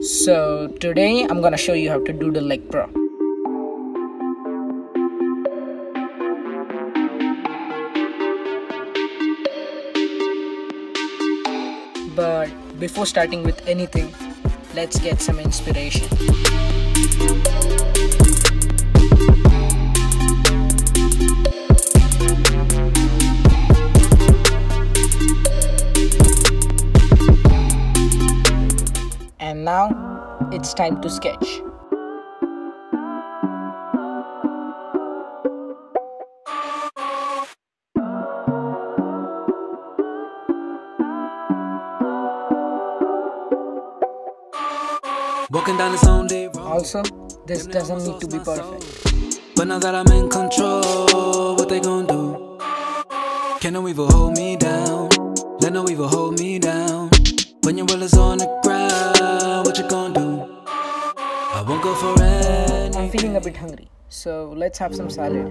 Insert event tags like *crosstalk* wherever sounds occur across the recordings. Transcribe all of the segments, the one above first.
So today I'm gonna show you how to do the leg pro. But before starting with anything, let's get some inspiration. Time to sketch. Walking down this own day. Also, this doesn't need to be perfect. But now that I'm in control, what they gonna do? Can no evil hold me down? Let no evil hold me down. When your will is on the ground, what you gonna do? Won't go for I'm feeling a bit hungry, so let's have some salad.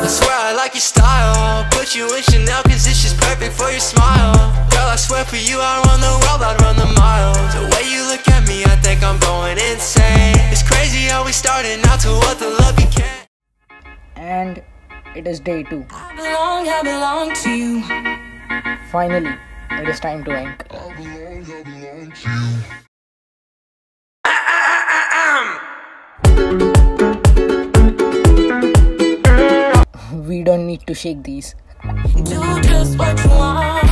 I swear I like your style Put you in Chanel cause it's just perfect for your smile Girl, I swear for you I run the world, I'd run the miles The way you look at me, I think I'm going insane It's crazy how we started out to what the love became And it is day 2. I belong, I belong to you. Finally, it is time to ink. *laughs* We don't need to shake these. Do just what you want.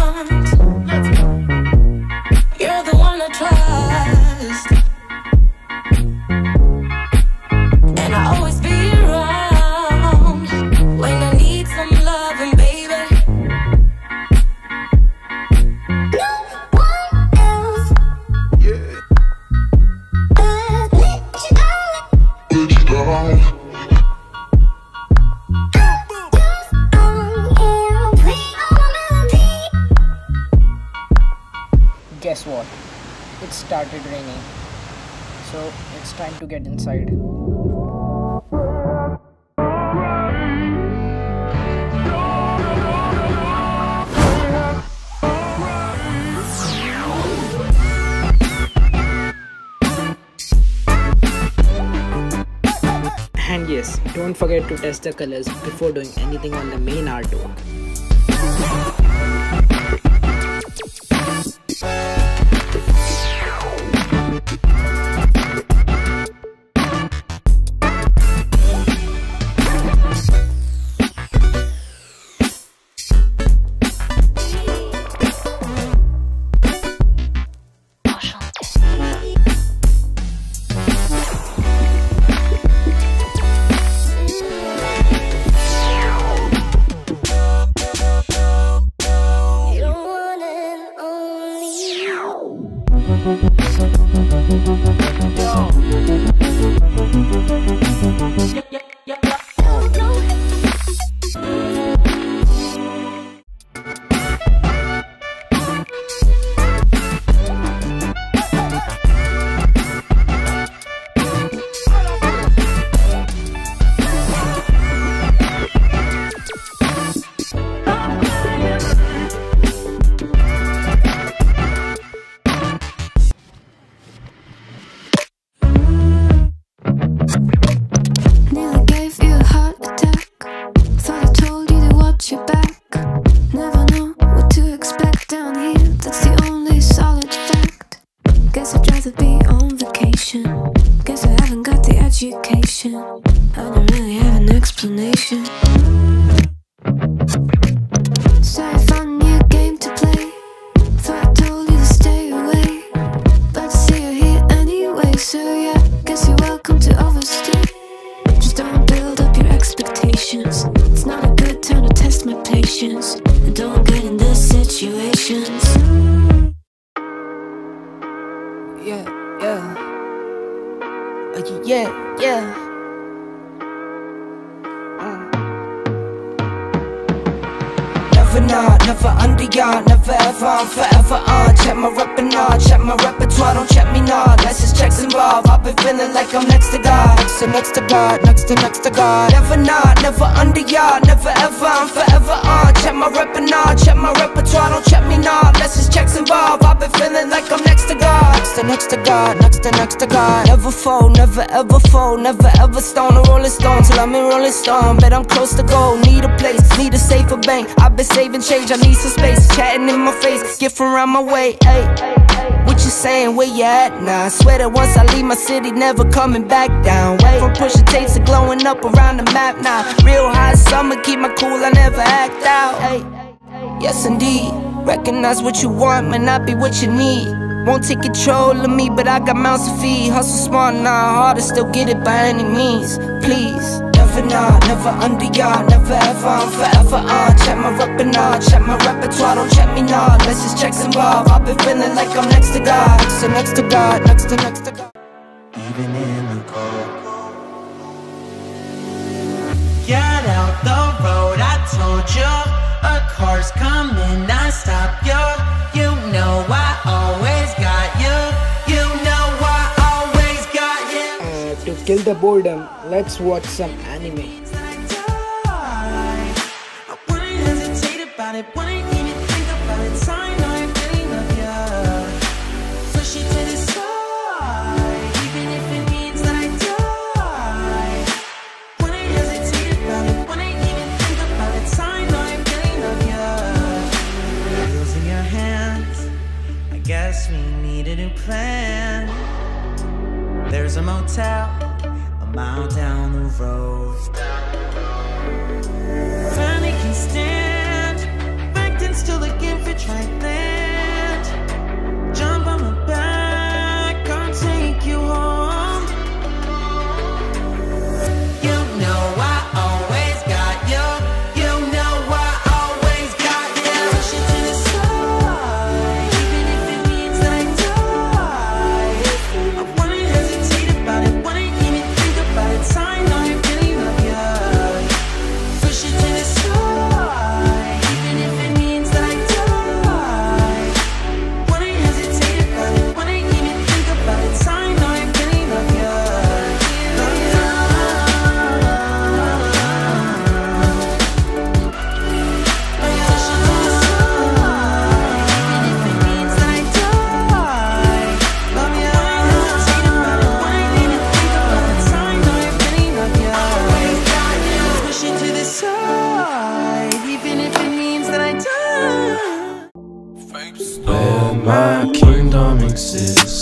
What? It started raining. So it's time to get inside. And yes, don't forget to test the colors before doing anything on the main artwork. Nearly education. I don't really have an explanation. So I found a new game to play. Thought I told you to stay away. But I see you're here anyway. So yeah, guess you're welcome to overstay. Just don't build up your expectations. It's not a good time to test my patience. And don't get in these situations. Uh, yeah, Never not, never under ya, never ever, I'm forever on. Check my rep and all, check my repertoire, don't check me not. License checks involved, I've been feeling like I'm next to God. Next to next to God, next to next to God. Never not, never under ya, never ever, I'm forever on. Check my rep and all, check my repertoire, don't check me not. License checks involved, I've been feeling like I'm next to God. Next to next to God, next to next to God. Never fold, never ever fold, never ever stone a rolling stone till I'm in Rolling Stone. Bet I'm close to goal, need a place, need a safer bank. I've been saving change, I need some space. Chatting in my face, get from around my way. Hey, what you saying? Where you at now? I swear that once I leave my city, never coming back down. Wait, from pushing tapes to glowing up around the map now. Real hot summer, keep my cool, I never act out. Hey, yes indeed. Recognize what you want, may not be what you need. Won't take control of me, but I got mouths to feed. Hustle smart, not hard to still get it by any means. Please, never not, never under ya, never ever, I'm forever on. Check my rep and all, check my repertoire, don't check me not. Let's just checks involved. I've been feeling like I'm next to God, next to next to God, next to next to God. even in the cold. Get out the road, I told you. Car's coming, I stop you. You know I always got you. You know I always got you. Uh, to kill the boredom, let's watch some anime. Plan. There's a motel a mile down the road. Finally can stand. Back then, still looking for land.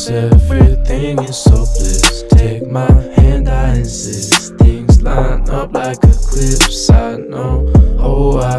Everything is so bliss. Take my hand, I insist Things line up like a cliffside. I know, oh I